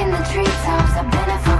in the treetops, I've been a fool.